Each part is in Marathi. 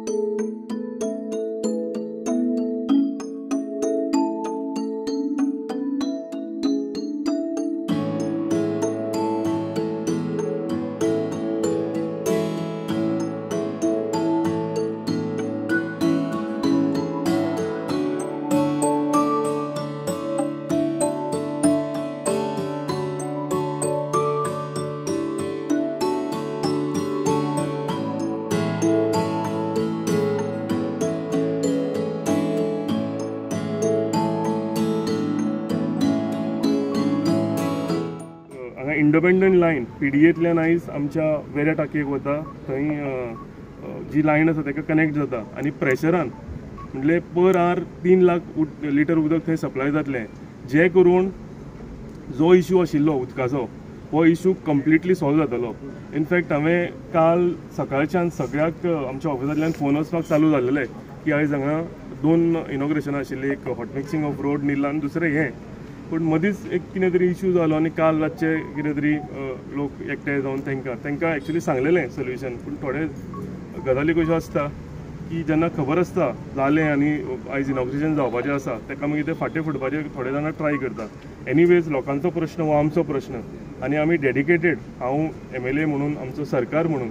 हांगा इंडिपेंडंट लायन पीडीएतल्यान आयज आमच्या वेऱ्या टाकयेक वता थंय जी लायन आसा ताका कनेक्ट जाता आनी प्रेशरान म्हणजे पर आर तीन लाख उद- लिटर उदक थंय सप्लाय जातलें. जे करून जो इशू आशिल्लो उदकाचो हो इशू कम्प्लिटली सॉल्व जातलो. इनफॅक्ट हांवें काल सकाळच्यान सगळ्याक आमच्या ऑफिसांतल्यान फोन वचपाक चालू जाल्लेले की आयज हांगा दोन इनॉग्रेशनां आशिल्लीं एक हॉट मिक्सिंग ऑफ रोड नील आनी दुसरें हें. पूण मदींच एक कितें तरी इश्यू जालो आनी काल रातचे कितें तरी लोक एकठांय जावन तांकां तांकां एक्चुली सांगलेलें सोल्युशन पूण थोडे गजाली कश्यो आसता की जेन्ना खबर आसता जालें आनी आयज इनॉग्रेशन जावपाचें आसा ताका मागीर ते फाटें फुटपाचें थोडे जाणां ट्राय करतात. एनीवेज लोकांचो प्रश्न हो आमचो प्रश्न. आनी आमी डेडिकेटेड हांव एम एल ए म्हणून आमचो सरकार म्हणून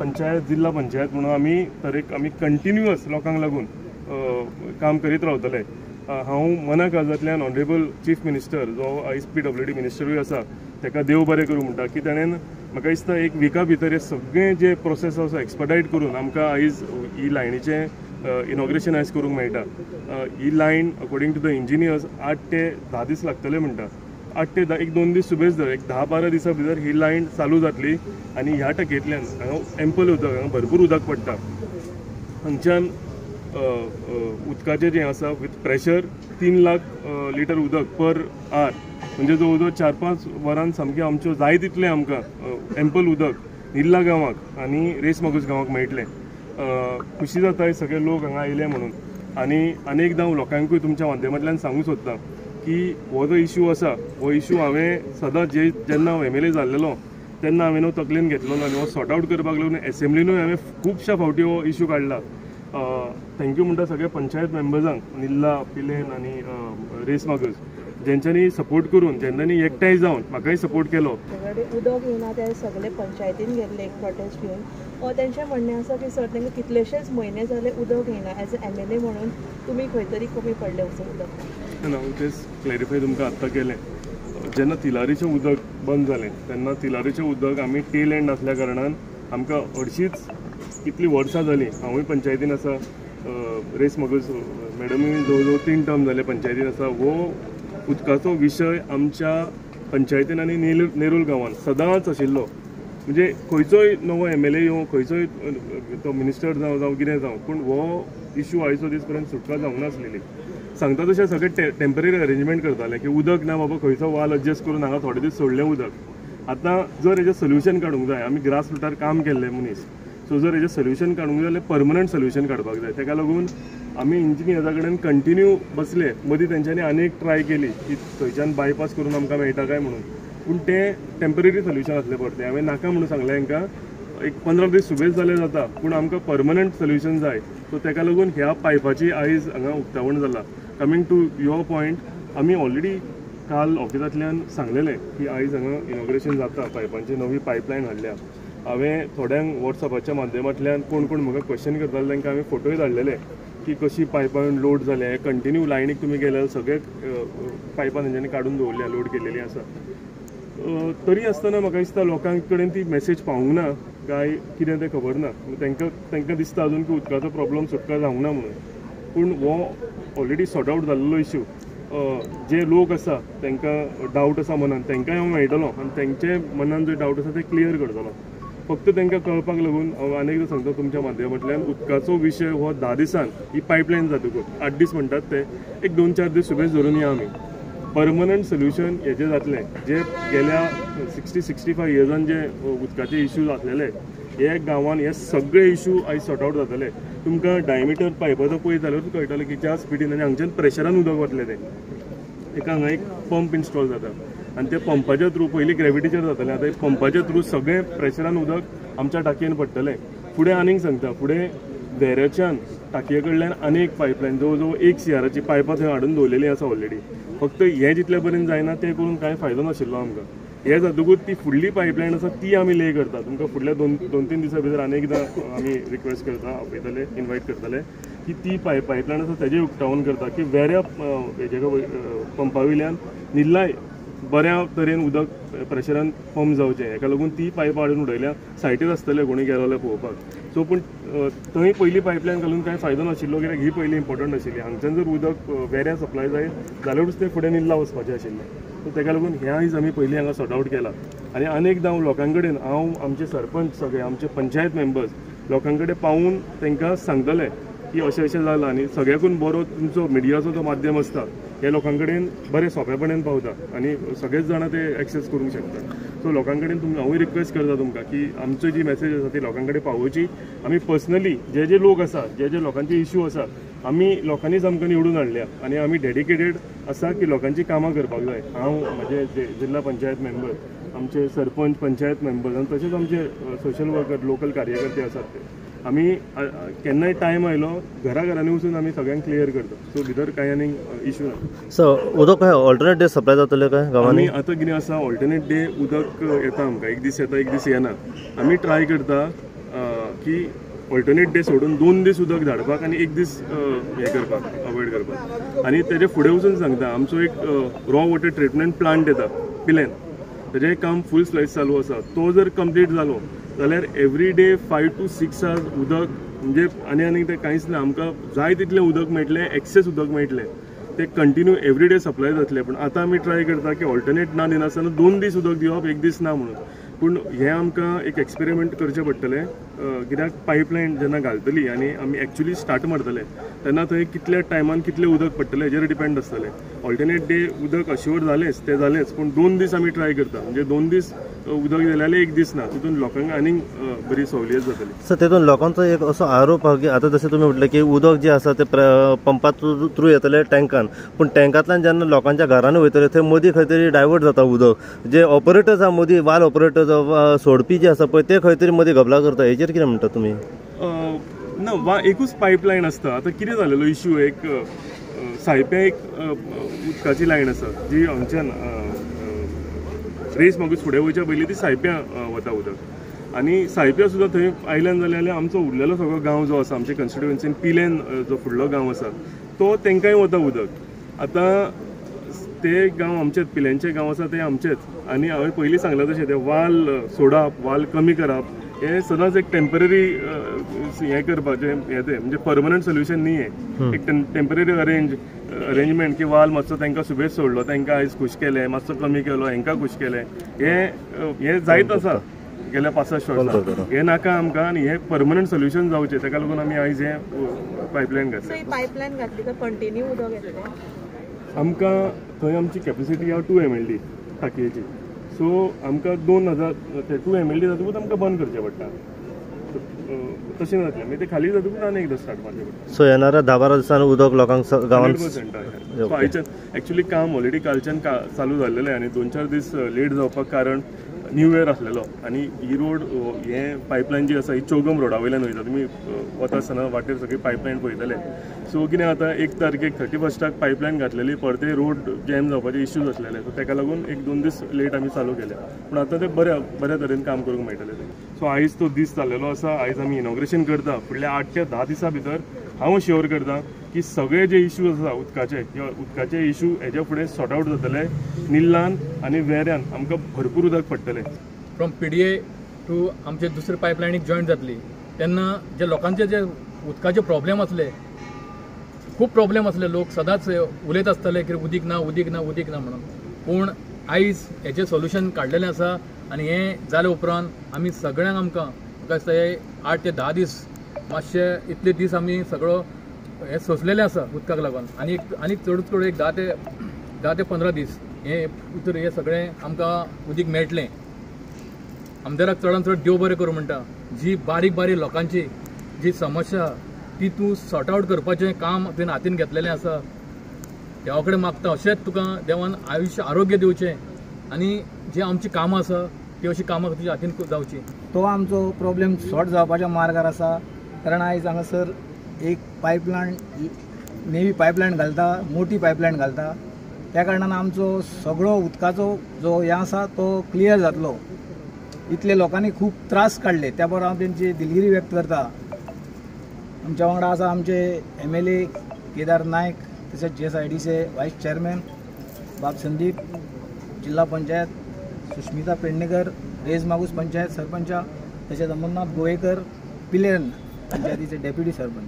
पंचायत जिल्ला पंचायत म्हणून आमी तरेक आमी कंटिन्युअस लोकांक लागून काम करीत रावतले. हांव मना काळजांतल्यान ऑनरेबल चीफ मिनिस्टर जो आयज पी डब्ल्यू डी मिनिस्टरूय आसा ताका देव बरें करूं म्हणटा. की ताणें म्हाका दिसता एक विका भितर हे सगळें जे प्रोसेस आसा एक्सपडायट करून आमकां आयज ही लायनीचें इनॉग्रेशन आयज करूंक मेळटा. ही line according to the engineers आठ ते धा दीस लागतले म्हणटा. आठ ते धा एक दोन दीस सुबेज धर एक धा बारा दिसां भितर ही लायन चालू जातली आनी ह्या टकेंतल्यान हांगा एम्पल उदक हांगा भरपूर उदक पडटा. हांगच्यान उदकाचें जें आसा विथ प्रेशर तीन लाख लिटर उदक पर आर म्हणजे जवळ जवळ चार पांच वरान सामकें आमच्यो जाय तितलें आमकां एम्पल उदक निल्ला गांवाक आनी रेस मागूस गांवाक मेळटलें. खुशी जाता सगळे लोक हांगा आयले म्हणून. आनी आनी एकदां हांव लोकांकूय तुमच्या माध्यमांतल्यान सांगूंक सोदतां की हो जो इशू आसा हो इशू हांवें सदांच जे जेन्ना हांव एम एल ए जाल्लेलो तेन्ना हांवें हो तकलेन घेतलेलो आनी हो सॉर्ट आवट करपाक लागून एसेंब्लीनूय हांवें खुबश्या फावटी हो इशू काडला थँक्यू म्हणटा सगळ्या पंचायत मेंबर्सांक निल्ला पिलेन आनी रेस मागस जेंच्यांनी सपोर्ट करून जेन्नानी एकठांय जावन म्हाकाय सपोर्ट केलो. उदक येवना ते सगळे पंचायतीन गेल्ले एक प्रोटेस्ट घेवन तेंचें म्हणणें आसा की सर तांकां कितलेशेच म्हयने जाले उदक येना as a M L A म्हणून तुमी खंय तरी कमी पडले वचून उदक ना हांव तेच क्लॅरिफाय तुमकां आत्तां केलें. जेन्ना तिलारीचें उदक बंद जालें तेन्ना तिलारीचें उदक आमी टेल एंड आसल्या कारणान आमकां हरशींच कितली वर्सां जालीं हांवूय पंचायतीन आसा रेस मगज मॅडमूय जवळ जवळ तीन टर्म जाले पंचायतीन आसा हो उदकाचो विशय आमच्या पंचायतीन आनी नेल नेरूल गांवांत सदांच आशिल्लो. म्हणजे खंयचोय नवो एम एल ए येवं खंयचोय तो मिनिस्टर जावं जावं कितें जावं पूण हो इशू आयचो दीस पर्यंत सुटका जावंक नासलेली सांगता तशें सगळे टे टेंपररी अरेंजमेंट करताले की उदक ना बाबा खंयचो वाल एडजस्ट करून हांगा थोडे दीस सोडलें उदक. आतां जर हेजें सोल्युशन काडूंक जाय आमी ग्रास रुटार काम केल्लें मनीस सो जर हेजें सोल्युशन काडूंक जाय जाल्यार परमनंट सोल्युशन काडपाक जाय ताका लागून आमी इंजिनियर्सा कडेन कंटिन्यू बसले. मदीं तेंच्यांनी आनीक ट्राय केली. की थंयच्यान बायपास करून आमकां मेळटा काय म्हणून. पूण तें टेंपररी सोल्युशन आसलें परतें हांवें नाका म्हणून सांगलें हांकां एक पंदरा दीस सुबेज जाले जाता पूण आमकां परमनंट सोल्युशन जाय. सो ताका लागून ह्या पायपाची आयज हांगा उक्तावण जाला कमींग टू युअर पॉयंट आमी ऑलरेडी काल ऑफिसांतल्यान सांगलेलें की आयज हांगा इनॉग्रेशन जाता. पायपांची नवी पायपलायन हाडल्या. हांवें थोड्यांक वॉट्सॅपाच्या माध्यमांतल्यान कोण कोण म्हाका क्वेश्चन करताले तांकां हांवें फोटोय धाडलेले. की कशी पायपां लोड जाले कंटिन्यू लायनीक तुमी गेल्यार सगळे पायपां तेंच्यांनी काडून दवरल्या लोड केलेली आसा. तरी आसतना म्हाका दिसता लोकांक कडेन ती मेसेज पावूंक ना काय कितें तें खबर ना. तांकां तांकां दिसता अजून की उदकाचो प्रॉब्लम सुटका जावंक ना म्हणून. पूण हो ऑलरेडी सॉर्ट आवट जाल्लो इश्यू जे लोक आसा तांकां डावट आसा मनान तांकांय हांव मेळटलो. आनी तांचे मनान जो डावट आसा ते क्लियर करतलो. फक्त तांकां कळपाक लागून हांव आनी एकदां सांगता तुमच्या माध्यमांतल्यान उदकाचो विशय हो धा दिसान ही पायपलायन जातकूच आठ दीस म्हणटात ते एक दोन चार दीस सुबेज धरून या आमी परमनंट सोल्युशन हेजें जातलें. जे गेल्या सिक्स्टी सिक्स्टी फाय इयर्सान जे उदकाचे इश्यूज आसलेले हे गांवांत हे सगळे इश्यू आयज सॉर्ट आवट जातले. तुमकां डायमिटर पायपाचो पळयत जाल्यार कळटलें की ज्या स्पिडीन आनी हांगच्यान प्रेशरान उदक वतलें तें. एका हांगा एक पंप इन्स्टॉल जाता. आनी ते पंपाच्या थ्रू पयलीं ग्रेविटीचेर जातालें. आतां पंपाच्या थ्रू सगळें प्रेशरान उदक आमच्या टाकयेन पडटलें. फुडें आनीक सांगता फुडें वेऱ्याच्यान टाकये कडल्यान आनी एक पायपलायन जवळ जवळ एक सियाराची पायपां थंय हाडून दवरलेली आसा ऑलरेडी फक्त हें जितले पर्यंत जायना तें करून कांय फायदो नाशिल्लो आमकां. हें जातकूच ती फुडली पायपलायन आसा ती आमी ले करता तुमकां फुडल्या दोन दोन तीन दिसां भितर आनी एकदां आमी रिक्वेस्ट करता आपयतले इन्वायट करतले की ती पाय पायपलायन आसा तेजें उक्तावण करता की वेऱ्या हेजे पंपा वयल्यान निल्लाय बऱ्या तरेन उदक प्रेशरान पंप जावचें. हेका लागून ती पायप हाडून उडयल्या सायटीर आसतले कोणी गेलो जाल्यार पळोवपाक. सो पूण थंय पयली पायपलायन घालून कांय फायदो नाशिल्लो कित्याक ही पयली इम्पॉर्टंट आशिल्ली? हांगच्यान जर उदक वेऱ्या सप्लाय जाय जाल्यारूच तें फुडें निल्ला वचपाचें आशिल्लें. सो तेका लागून हें आयज आमी पयलीं हांगा सॉर्ट आवट केला. आनी अनेकदां हांव लोकां कडेन हांव आमचे सरपंच सगळे आमचे पंचायत मेंबर्स लोकां कडेन पावून तांकां सांगतलें की अशें अशें जालां आनी सगळ्याकून बरो तुमचो मिडियाचो जो माध्यम आसता हे लोकां कडेन बरें सोंपेपणान पावता आनी सगळेच जाणां ते एक्सेस करूंक शकतात. सो लोकां कडेन तुमकां हांवूय रिक्वेस्ट करता तुमकां की आमची जी मॅसेज आसा ती लोकां कडेन पावोवची. आमी पर्सनली जे जे लोक आसा जे जे लोकांचे इश्यू आसा आमी लोकांनीच आमकां निवडून हाडल्या आनी आमी डेडिकेटेड आसा की लोकांची कामां करपाक जाय. हांव म्हजे जे जिल्हा पंचायत मेंबर आमचे सरपंच पंचायत मेंबर आनी तशेंच आमचे सोशल वर्कर लोकल कार्यकर्ते आसात ते. आमी अ, अ, केन्नाय टायम आयलो घरा घरांनी वचून आमी सगळ्यांक क्लियर करता. सो भितर कांय आनी इश्यू ना. सो उदक काय ऑल्टरनेट डे सप्लाय जातले काय गांवांनी? आतां कितें आसा ऑल्टरनेट डे उदक येता आमकां. एक दीस येता एक दीस येना. आमी ट्राय करता की ऑल्टरनेट डे सोडून दोन दीस उदक धाडपाक आनी एक दीस हें करपाक अवॉयड करपाक. आनी तेजे फुडें वचून सांगता आमचो एक रॉ वॉटर ट्रिटमेंट प्लांट येता पिलेन. तेजें काम फूल फ्लॅश चालू आसा. तो जर कंप्लीट जालो जाल्यार every day five to six hours उदक म्हणजे आनी आनी तें कांयच ना आमकां जाय तितलें उदक मेळटलें एक्सेस उदक मेळटलें ते कंटिन्यू एवरी डे सप्लाय जातले. पूण आतां आमी ट्राय करता की ऑल्टरनेट ना दिनासतना दोन दीस उदक दिवप एक दीस ना म्हणून. पूण हें आमकां एक एक्सपेरिमेंट करचें पडटलें. कित्याक पायपलायन जेन्ना घालतली आनी आमी एक्चुली स्टार्ट मारतले. तेन्ना थंय कितल्या टायमान कितलें उदक पडटलें हेजेर डिपेंड आसतलें ऑल्टरनेट डे उदक अश्युअर जालेंच तें जालेंच पूण दोन दीस आमी ट्राय करता. म्हणजे दोन दीस उदक दिलें जाल्यार एक दीस ना तितून लोकांक आनीक बरी सवलियत जातली. सर तेतून लोकांचो एक असो आरोप आहा की आतां जशें तुमी म्हटलें की उदक जें आसा तें पंपा थ्रू येतलें टँकान. पूण टँकांतल्यान जेन्ना लोकांच्या घरांनी वयतलें थंय मदीं खंय तरी डायवर्ट जाता उदक. जे ऑपरेटर्स आहा मदीं वाल ऑपरेटर्स सोडपी जे आसा पळय ते खंय तरी मदीं घबला करता हेजेर कितें म्हणटा तुमी ना वा एकूच पायपलायन आसता आतां कितें जालेलो इश्यू एक सायप्या एक उदकाची लायन आसा जी हांगच्यान रेस मागीर फुडें वयच्या पयलीं ती सायप्या वता उदक. आनी सायप्या सुद्दां थंय आयल्यान जालें जाल्यार आमचो उरलेलो सगळो गांव जो आसा आमच्या कॉन्स्टिट्युएन्सीन पिलेन जो फुडलो गांव आसा तो तेंकांय वता उदक. आतां ते गांव आमचेच पिल्यांचे गांव आसा ते आमचेच आनी हांवें पयलीं सांगलां तशें ते वाल सोडप वाल कमी करप हे सदांच एक टेंपररी हें करपाचें हें ते म्हणजे परमनंट सोल्युशन न्ही हें एक टेंपररी अरेंज अरेंजमेंट की वाल मातसो तांकां सुबेज सोडलो तांकां आयज खुश केलें मातसो कमी केलो हेंकां खुश केलें हें हें जायत आसा गेल्या पांच सात वर्सां हें नाका आमकां आनी हें परमनंट सोल्युशन जावचें ताका लागून आमी आयज हें पायपलायन घातलें. ही पायपलायन घातली कंटिन्यू उदक येतलें आमकां थंय आमची कॅपेसिटी आहा टू एम एल डी टाकयेची. सो आमकां दोन हजार ते टू एम एल डी जातकूच आमकां बंद करचें पडटा. तशें जातलें. मागीर तें खाली जातकूच आनी एकदां स्टार्ट मारचें पडटा. सो येणाऱ्या धा बारा दिसान उदक लोकांक गांवांत पर्संट सो आयच्यान एक्चुली काम ऑलरेडी कालच्यान चालू जाल्लेलें आनी दोन चार दीस लेट जावपाक कारण न्यू इयर आसलेलो आनी ही रोड हे हें पायपलायन जी आसा ही चौगम रोडा वयल्यान वयता. तुमी वता आसतना वाटेर सगळी पायपलायन पळयतले सो कितें जाता एक तारखेक थर्टी फर्स्टाक पायपलायन घातलेली. परते रोड जॅम जावपाचे इश्यूज आसलेले सो ताका लागून एक दोन दीस लेट आमी चालू केले. पूण आतां ते बऱ्या बऱ्या तरेन काम करूंक मेळटले सो आयज तो दीस जाल्लेलो आसा आयज आमी इनॉग्रेशन करता. फुडल्या आठ ते धा दिसां भितर हांव शुअर करता की सगळे जे इश्यूज आसा उदकाचे उदकाचे इश्यू हेजे फुडें सॉर्ट आवट जातले निल्लान आनी वेऱ्यान आमकां भरपूर उदक पडटलें. From P D A to आमचे दुसरे पायपलायनीक जॉयंट जातली. तेन्ना जे लोकांचे जे उदकाचे प्रॉब्लेम आसले खूब प्रॉब्लेम आसले लोक सदांच उलयत आसतले की उदीक ना उदीक ना उदीक ना म्हणून. पूण आयज हेचें सोल्युशन काडलेलें आसा आनी हें जाले उपरांत आमी सगळ्यांक आमकां म्हाका दिसता हे आठ ते धा दीस मातशे इतले दीस आमी सगळो हे सोंसलेले आसा उदकाक लागून. आनी आनी चड चड एक धा ते धा ते पंदरा दीस हे भितर हे सगळें आमकां उदीक मेळटलें. आमदाराक चडांत चड देव बरें करूं म्हणटा. जी बारीक बारीक लोकांची जी समस्या ती तूं सॉर्ट आवट करपाचें काम तुवें हातीन घेतलेलें आसा. देवा कडेन मागता अशेंच तुका देवान आयुश्य आरोग्य दिवचें. आनी जी आमची कामां आसा ती अशी कामां तुज्या हातीन जावची. तो आमचो प्रॉब्लेम सॉर्ट जावपाच्या मार्गार आसा. कारण आयज हांगासर एक पायपलायन नेवी पायपलायन घालता मोठी पायपलायन घालता. त्या कारणान आमचो सगळो उदकाचो जो हें आसा तो क्लियर जातलो. इतले लोकांनी खूब त्रास काडले त्या बरोबर हांव तेंची दिलगिरी व्यक्त करता. आमच्या वांगडा आसा आमचे M L A Kedar Naik तशेंच जे एस आय डीचे व्हाईस वायस चेअरमॅन बाब संदीप जिल्हा पंचायत सुष्मिता पेडणेकर रेज मागूस पंचायत सरपंच तसेच अमरनाथ गोवेकर पिलेन पंचायतीचे डेप्युटी सरपंच.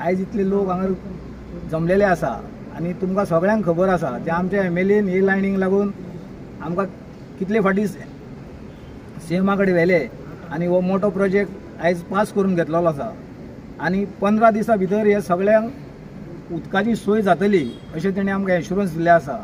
आयज इतले लोक हांगा जमलेले आसा आनी तुमकां सगळ्यांक खबर आसा जे आमच्या एम एल एन हे लायनीक लागून आमकां कितले फाटी सीएमा कडेन व्हेले आनी हो मोठो प्रोजेक्ट आयज पास करून घेतलेलो आसा आनी पंदरा दिसां भितर हे सगळ्यांक उदकाची सोय जातली अशें तेणी आमकां एश्युरन्स दिल्ले आसा